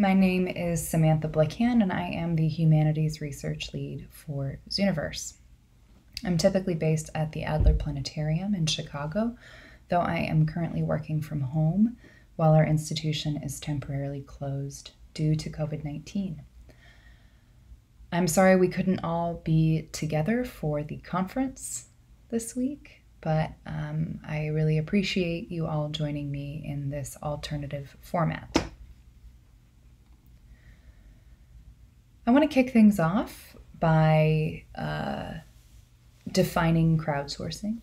My name is Samantha Blickhan, and I am the Humanities Research Lead for Zooniverse. I'm typically based at the Adler Planetarium in Chicago, though I am currently working from home while our institution is temporarily closed due to COVID 19. I'm sorry we couldn't all be together for the conference this week, but um, I really appreciate you all joining me in this alternative format. I want to kick things off by uh, defining crowdsourcing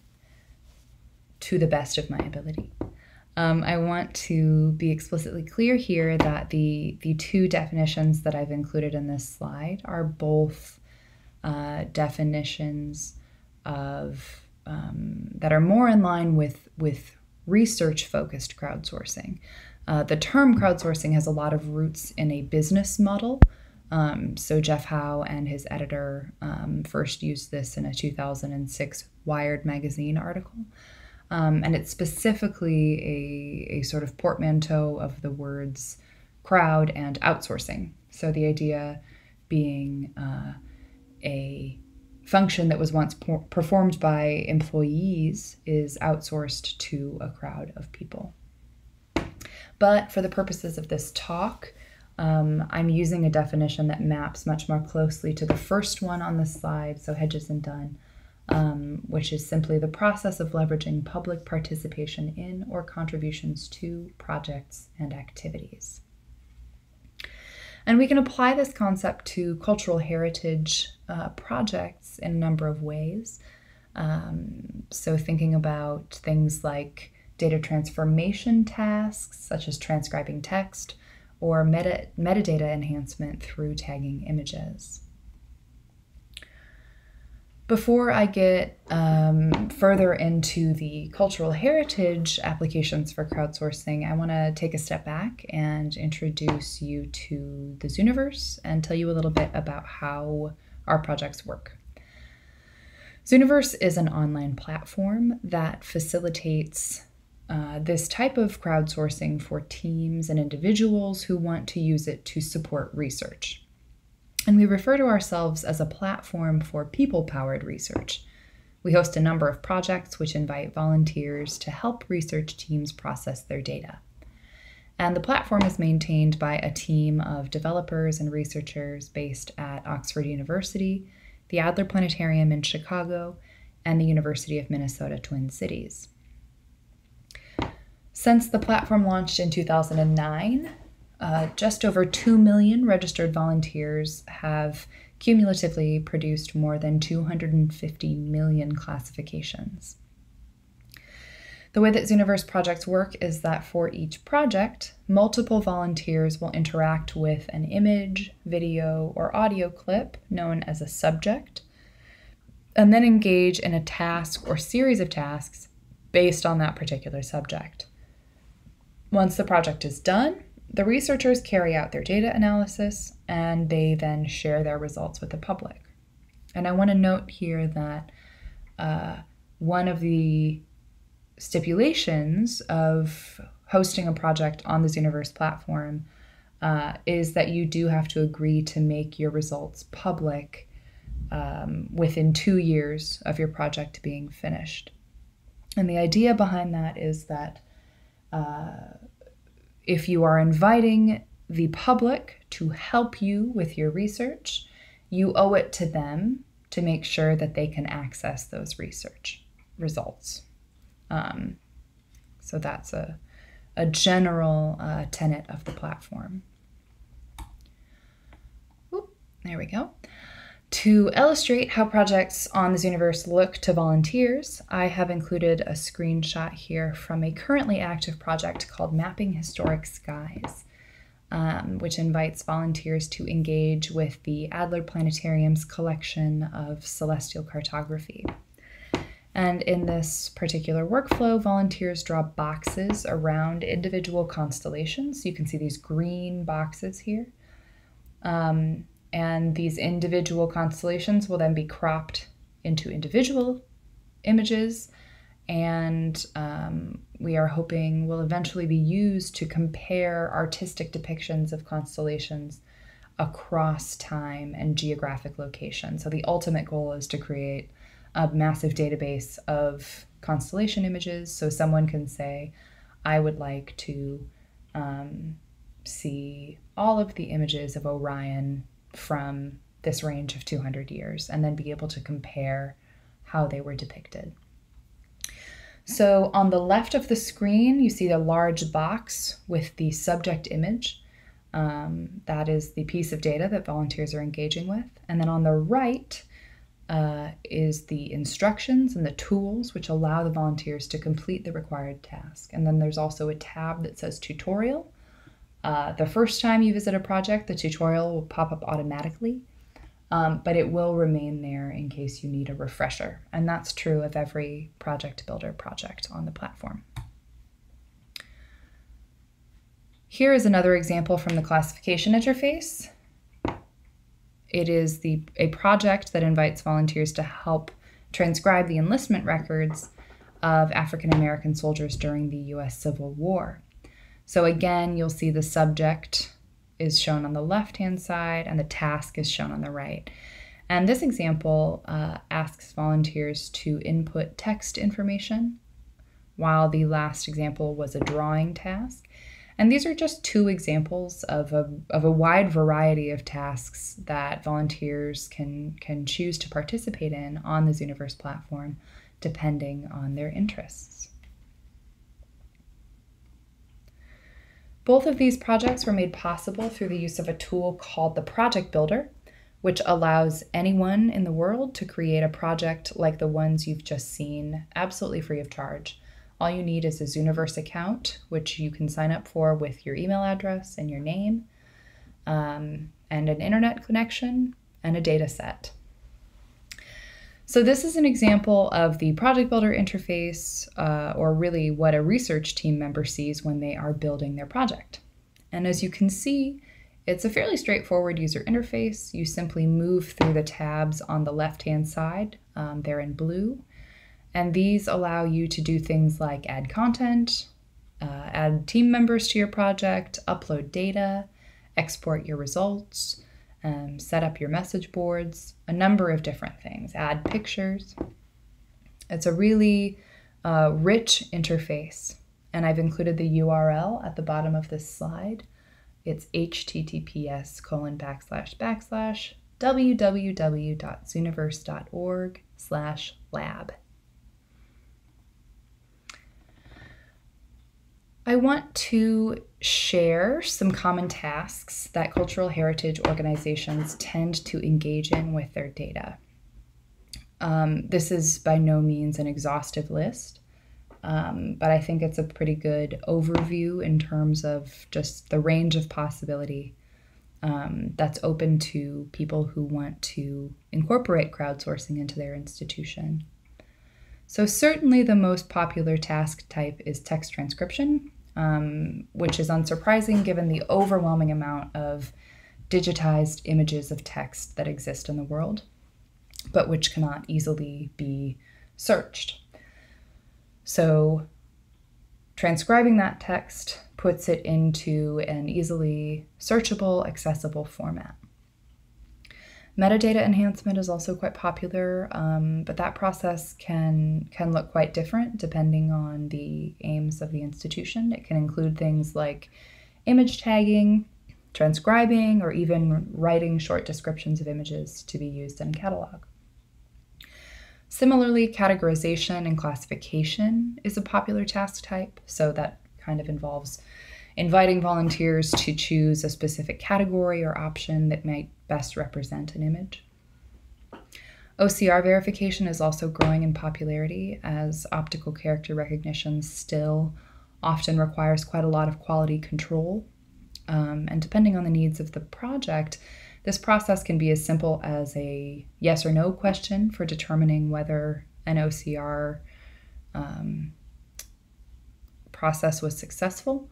to the best of my ability. Um, I want to be explicitly clear here that the, the two definitions that I've included in this slide are both uh, definitions of um, that are more in line with, with research focused crowdsourcing. Uh, the term crowdsourcing has a lot of roots in a business model um, so Jeff Howe and his editor um, first used this in a 2006 Wired magazine article. Um, and it's specifically a, a sort of portmanteau of the words crowd and outsourcing. So the idea being uh, a function that was once performed by employees is outsourced to a crowd of people. But for the purposes of this talk, um, I'm using a definition that maps much more closely to the first one on the slide, so Hedges and Dunn, um, which is simply the process of leveraging public participation in or contributions to projects and activities. And we can apply this concept to cultural heritage uh, projects in a number of ways. Um, so, thinking about things like data transformation tasks, such as transcribing text, or meta, metadata enhancement through tagging images. Before I get um, further into the cultural heritage applications for crowdsourcing, I want to take a step back and introduce you to the Zooniverse and tell you a little bit about how our projects work. Zooniverse is an online platform that facilitates uh, this type of crowdsourcing for teams and individuals who want to use it to support research. And we refer to ourselves as a platform for people powered research. We host a number of projects which invite volunteers to help research teams process their data. And the platform is maintained by a team of developers and researchers based at Oxford University, the Adler Planetarium in Chicago, and the University of Minnesota Twin Cities. Since the platform launched in 2009, uh, just over 2 million registered volunteers have cumulatively produced more than 250 million classifications. The way that Zooniverse projects work is that for each project, multiple volunteers will interact with an image, video, or audio clip known as a subject, and then engage in a task or series of tasks based on that particular subject. Once the project is done, the researchers carry out their data analysis and they then share their results with the public. And I want to note here that uh, one of the stipulations of hosting a project on the Zooniverse platform uh, is that you do have to agree to make your results public um, within two years of your project being finished. And the idea behind that is that uh, if you are inviting the public to help you with your research, you owe it to them to make sure that they can access those research results. Um, so that's a, a general uh, tenet of the platform. There we go. To illustrate how projects on the Zooniverse look to volunteers, I have included a screenshot here from a currently active project called Mapping Historic Skies, um, which invites volunteers to engage with the Adler Planetarium's collection of celestial cartography. And in this particular workflow, volunteers draw boxes around individual constellations. You can see these green boxes here. Um, and these individual constellations will then be cropped into individual images and um, we are hoping will eventually be used to compare artistic depictions of constellations across time and geographic location. So, the ultimate goal is to create a massive database of constellation images so someone can say, I would like to um, see all of the images of Orion from this range of 200 years and then be able to compare how they were depicted. So on the left of the screen, you see a large box with the subject image. Um, that is the piece of data that volunteers are engaging with. And then on the right uh, is the instructions and the tools which allow the volunteers to complete the required task. And then there's also a tab that says tutorial. Uh, the first time you visit a project, the tutorial will pop up automatically um, but it will remain there in case you need a refresher. And that's true of every project builder project on the platform. Here is another example from the classification interface. It is the, a project that invites volunteers to help transcribe the enlistment records of African American soldiers during the US Civil War. So again, you'll see the subject is shown on the left hand side and the task is shown on the right. And this example uh, asks volunteers to input text information, while the last example was a drawing task. And these are just two examples of a, of a wide variety of tasks that volunteers can, can choose to participate in on the Zooniverse platform, depending on their interests. Both of these projects were made possible through the use of a tool called the Project Builder, which allows anyone in the world to create a project like the ones you've just seen absolutely free of charge. All you need is a Zooniverse account, which you can sign up for with your email address and your name, um, and an internet connection and a data set. So this is an example of the project builder interface, uh, or really what a research team member sees when they are building their project. And as you can see, it's a fairly straightforward user interface. You simply move through the tabs on the left-hand side. Um, they're in blue. And these allow you to do things like add content, uh, add team members to your project, upload data, export your results, um, set up your message boards, a number of different things, add pictures. It's a really uh, rich interface, and I've included the URL at the bottom of this slide. It's https colon backslash backslash www.zooniverse.org slash lab. I want to share some common tasks that cultural heritage organizations tend to engage in with their data. Um, this is by no means an exhaustive list, um, but I think it's a pretty good overview in terms of just the range of possibility um, that's open to people who want to incorporate crowdsourcing into their institution. So, certainly the most popular task type is text transcription, um, which is unsurprising given the overwhelming amount of digitized images of text that exist in the world, but which cannot easily be searched. So, transcribing that text puts it into an easily searchable, accessible format. Metadata enhancement is also quite popular, um, but that process can can look quite different depending on the aims of the institution. It can include things like image tagging, transcribing, or even writing short descriptions of images to be used in catalog. Similarly, categorization and classification is a popular task type, so that kind of involves inviting volunteers to choose a specific category or option that might best represent an image. OCR verification is also growing in popularity as optical character recognition still often requires quite a lot of quality control. Um, and depending on the needs of the project, this process can be as simple as a yes or no question for determining whether an OCR um, process was successful,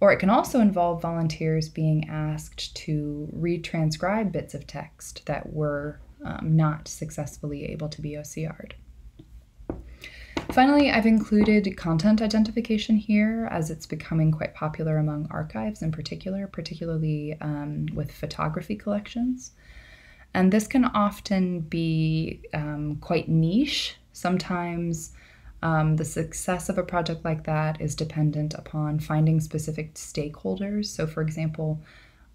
or it can also involve volunteers being asked to retranscribe bits of text that were um, not successfully able to be OCR'd. Finally, I've included content identification here as it's becoming quite popular among archives in particular, particularly um, with photography collections. And this can often be um, quite niche. Sometimes um, the success of a project like that is dependent upon finding specific stakeholders. So, for example,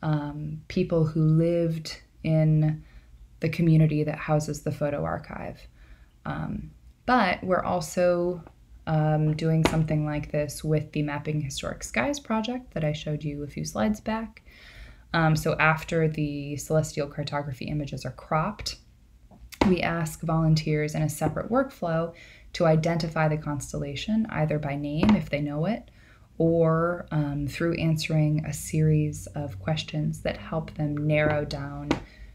um, people who lived in the community that houses the photo archive. Um, but we're also um, doing something like this with the Mapping Historic Skies project that I showed you a few slides back. Um, so after the celestial cartography images are cropped, we ask volunteers in a separate workflow to identify the constellation either by name if they know it or um, through answering a series of questions that help them narrow down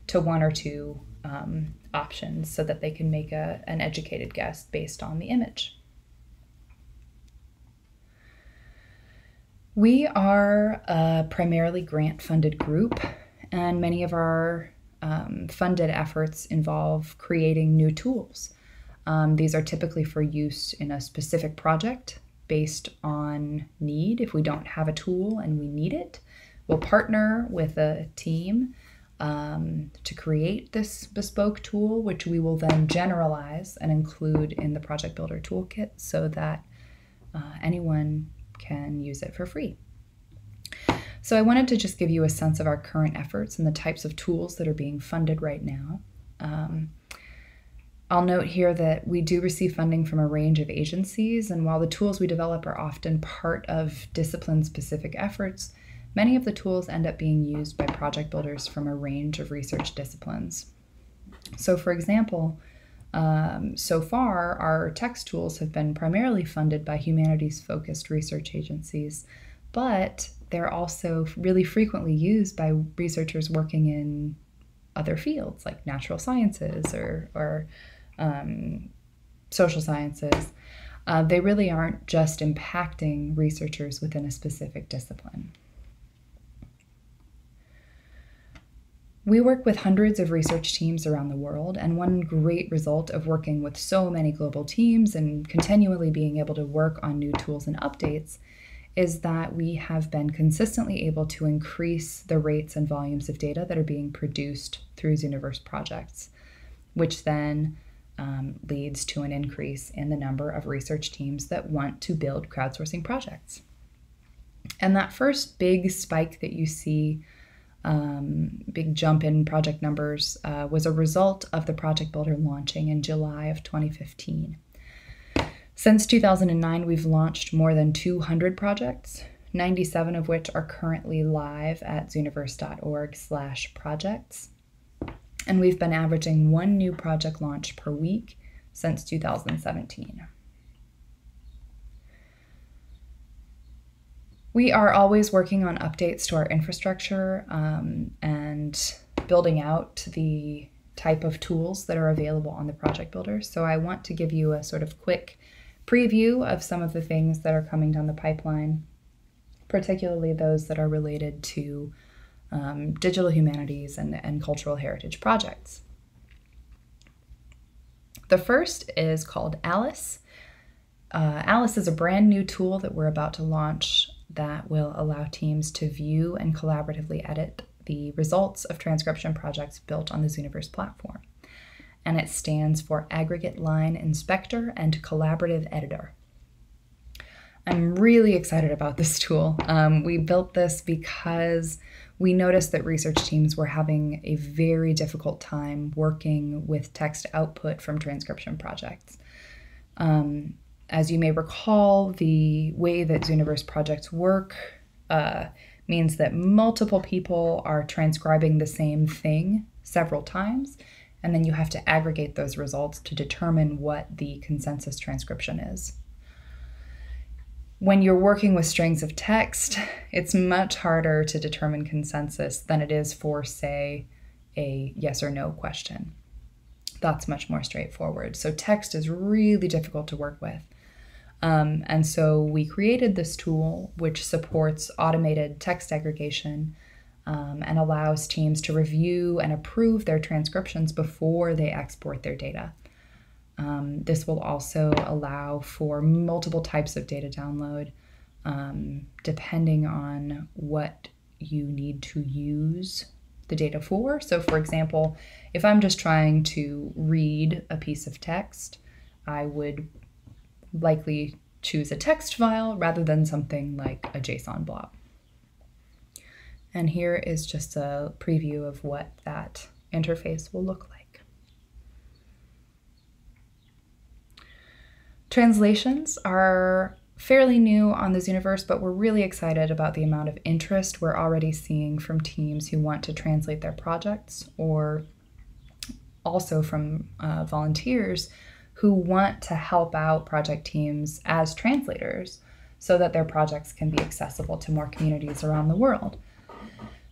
to one or two um, options so that they can make a, an educated guess based on the image. We are a primarily grant funded group, and many of our um, funded efforts involve creating new tools. Um, these are typically for use in a specific project based on need. If we don't have a tool and we need it, we'll partner with a team um, to create this bespoke tool, which we will then generalize and include in the Project Builder Toolkit so that uh, anyone can use it for free. So I wanted to just give you a sense of our current efforts and the types of tools that are being funded right now. Um, I'll note here that we do receive funding from a range of agencies, and while the tools we develop are often part of discipline specific efforts, Many of the tools end up being used by project builders from a range of research disciplines. So, for example, um, so far, our text tools have been primarily funded by humanities focused research agencies, but they're also really frequently used by researchers working in other fields like natural sciences or, or um, social sciences. Uh, they really aren't just impacting researchers within a specific discipline. We work with hundreds of research teams around the world, and one great result of working with so many global teams and continually being able to work on new tools and updates is that we have been consistently able to increase the rates and volumes of data that are being produced through Zooniverse projects, which then um, leads to an increase in the number of research teams that want to build crowdsourcing projects. And that first big spike that you see um, big jump in project numbers uh, was a result of the Project Builder launching in July of 2015. Since 2009, we've launched more than 200 projects, 97 of which are currently live at zooniverse.org/projects, and we've been averaging one new project launch per week since 2017. We are always working on updates to our infrastructure um, and building out the type of tools that are available on the project builder. So I want to give you a sort of quick preview of some of the things that are coming down the pipeline, particularly those that are related to um, digital humanities and, and cultural heritage projects. The first is called Alice. Uh, Alice is a brand new tool that we're about to launch that will allow teams to view and collaboratively edit the results of transcription projects built on the Zooniverse platform. And it stands for Aggregate Line Inspector and Collaborative Editor. I'm really excited about this tool. Um, we built this because we noticed that research teams were having a very difficult time working with text output from transcription projects. Um, as you may recall, the way that Zooniverse projects work uh, means that multiple people are transcribing the same thing several times, and then you have to aggregate those results to determine what the consensus transcription is. When you're working with strings of text, it's much harder to determine consensus than it is for, say, a yes or no question. That's much more straightforward. So, text is really difficult to work with. Um, and so we created this tool which supports automated text aggregation um, and allows teams to review and approve their transcriptions before they export their data. Um, this will also allow for multiple types of data download um, depending on what you need to use the data for. So, for example, if I'm just trying to read a piece of text, I would likely choose a text file rather than something like a JSON blob. And here is just a preview of what that interface will look like. Translations are fairly new on the Zooniverse, but we're really excited about the amount of interest we're already seeing from teams who want to translate their projects or also from uh, volunteers who want to help out project teams as translators so that their projects can be accessible to more communities around the world.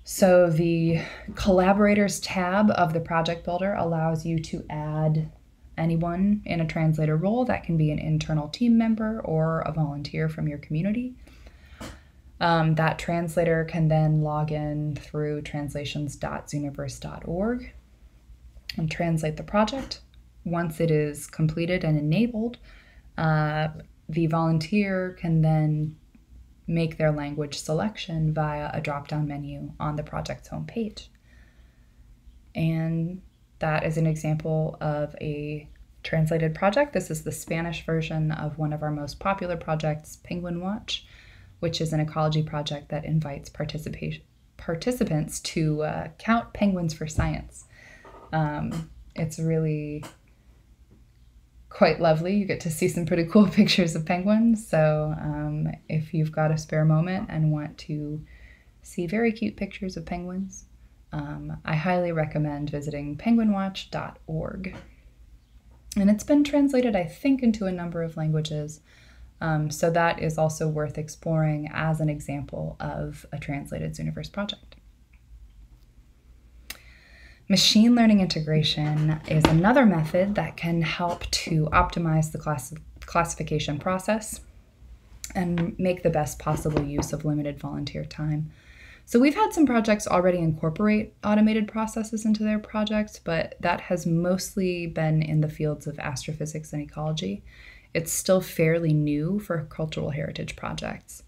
So, the collaborators tab of the project builder allows you to add anyone in a translator role. That can be an internal team member or a volunteer from your community. Um, that translator can then log in through translations.zooniverse.org and translate the project. Once it is completed and enabled, uh, the volunteer can then make their language selection via a drop down menu on the project's homepage. And that is an example of a translated project. This is the Spanish version of one of our most popular projects, Penguin Watch, which is an ecology project that invites participation participants to uh, count penguins for science. Um, it's really quite lovely. You get to see some pretty cool pictures of penguins. So um, if you've got a spare moment and want to see very cute pictures of penguins, um, I highly recommend visiting penguinwatch.org. And it's been translated, I think, into a number of languages. Um, so that is also worth exploring as an example of a translated Zooniverse project. Machine learning integration is another method that can help to optimize the class classification process and make the best possible use of limited volunteer time. So we've had some projects already incorporate automated processes into their projects, but that has mostly been in the fields of astrophysics and ecology. It's still fairly new for cultural heritage projects.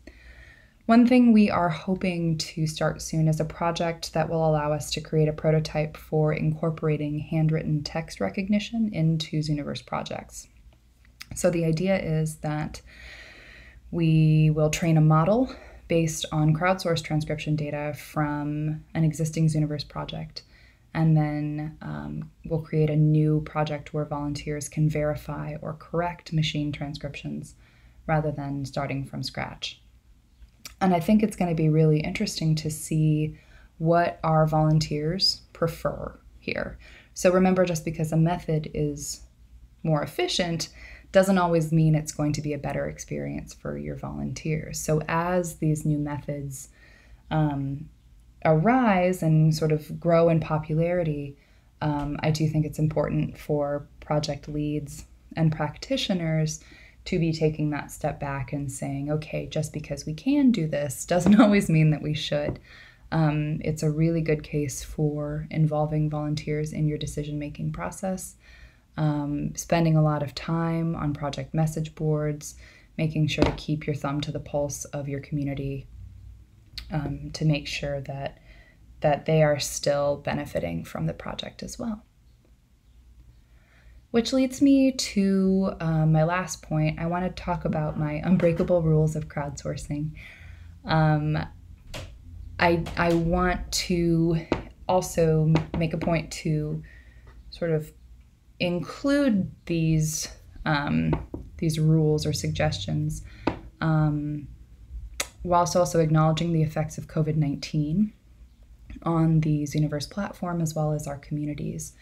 One thing we are hoping to start soon is a project that will allow us to create a prototype for incorporating handwritten text recognition into Zooniverse projects. So the idea is that we will train a model based on crowdsourced transcription data from an existing Zooniverse project. And then um, we'll create a new project where volunteers can verify or correct machine transcriptions rather than starting from scratch. And I think it's going to be really interesting to see what our volunteers prefer here. So remember, just because a method is more efficient doesn't always mean it's going to be a better experience for your volunteers. So, as these new methods um, arise and sort of grow in popularity, um, I do think it's important for project leads and practitioners to be taking that step back and saying, okay, just because we can do this doesn't always mean that we should. Um, it's a really good case for involving volunteers in your decision making process um, spending a lot of time on project message boards, making sure to keep your thumb to the pulse of your community um, to make sure that that they are still benefiting from the project as well. Which leads me to uh, my last point. I want to talk about my unbreakable rules of crowdsourcing. Um, I, I want to also make a point to sort of include these um, these rules or suggestions, um, whilst also acknowledging the effects of COVID nineteen on the Zooniverse platform as well as our communities.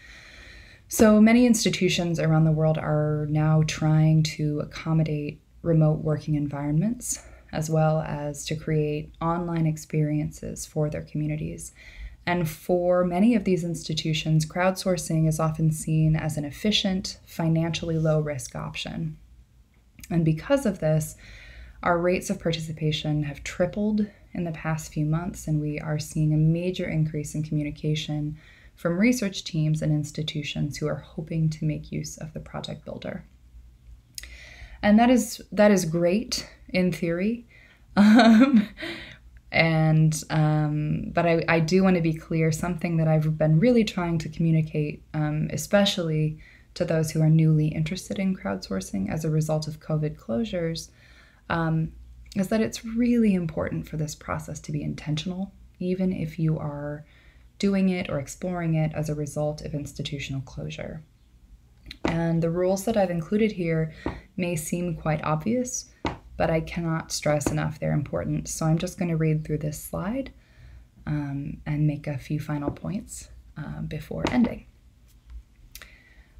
So many institutions around the world are now trying to accommodate remote working environments as well as to create online experiences for their communities. And for many of these institutions, crowdsourcing is often seen as an efficient, financially low risk option. And because of this, our rates of participation have tripled in the past few months, and we are seeing a major increase in communication from research teams and institutions who are hoping to make use of the project builder. And that is that is great in theory. Um, and um, but I, I do want to be clear something that I've been really trying to communicate, um, especially to those who are newly interested in crowdsourcing as a result of COVID closures, um, is that it's really important for this process to be intentional, even if you are doing it or exploring it as a result of institutional closure. And the rules that I've included here may seem quite obvious, but I cannot stress enough their importance. So I'm just going to read through this slide um, and make a few final points uh, before ending.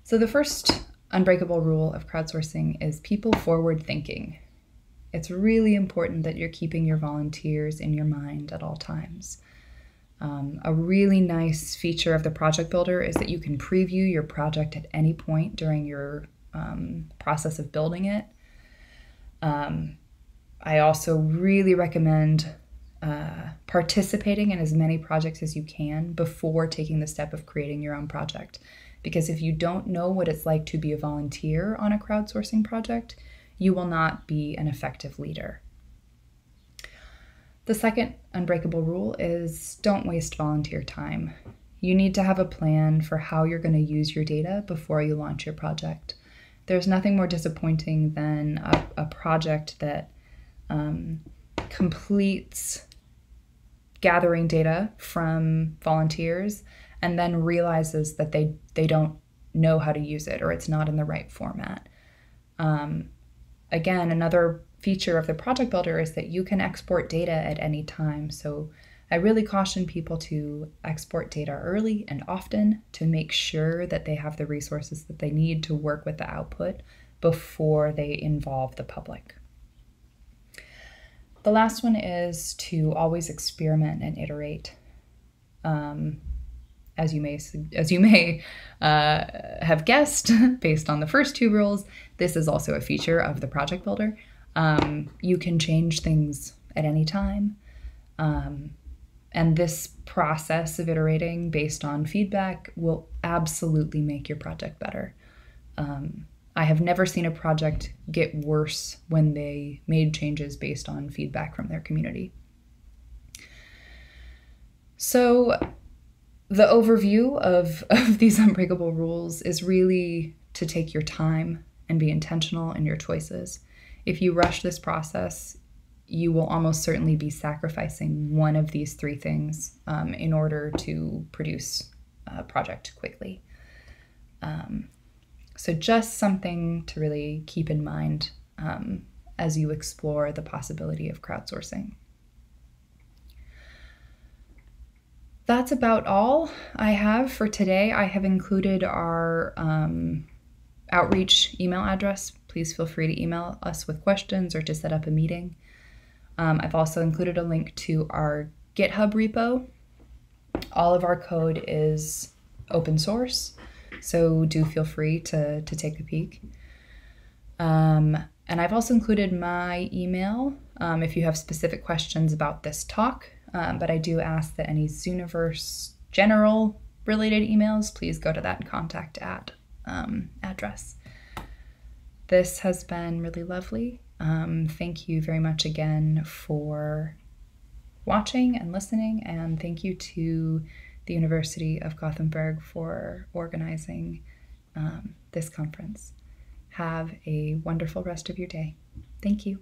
So the first unbreakable rule of crowdsourcing is people forward thinking. It's really important that you're keeping your volunteers in your mind at all times. Um, a really nice feature of the project builder is that you can preview your project at any point during your um, process of building it. Um, I also really recommend uh, participating in as many projects as you can before taking the step of creating your own project. Because if you don't know what it's like to be a volunteer on a crowdsourcing project, you will not be an effective leader. The second unbreakable rule is don't waste volunteer time. You need to have a plan for how you're going to use your data before you launch your project. There's nothing more disappointing than a, a project that um, completes gathering data from volunteers and then realizes that they, they don't know how to use it or it's not in the right format. Um, again, another feature of the project builder is that you can export data at any time. So I really caution people to export data early and often to make sure that they have the resources that they need to work with the output before they involve the public. The last one is to always experiment and iterate. Um, as you may as you may uh, have guessed based on the first two rules, this is also a feature of the project builder. Um, you can change things at any time. Um, and this process of iterating based on feedback will absolutely make your project better. Um, I have never seen a project get worse when they made changes based on feedback from their community. So, the overview of, of these unbreakable rules is really to take your time and be intentional in your choices. If you rush this process, you will almost certainly be sacrificing one of these three things um, in order to produce a project quickly. Um, so, just something to really keep in mind um, as you explore the possibility of crowdsourcing. That's about all I have for today. I have included our um, outreach email address please feel free to email us with questions or to set up a meeting. Um, I've also included a link to our GitHub repo. All of our code is open source, so do feel free to, to take a peek. Um, and I've also included my email um, if you have specific questions about this talk. Um, but I do ask that any Zooniverse general related emails, please go to that contact at um, address. This has been really lovely. Um, thank you very much again for watching and listening, and thank you to the University of Gothenburg for organizing um, this conference. Have a wonderful rest of your day. Thank you.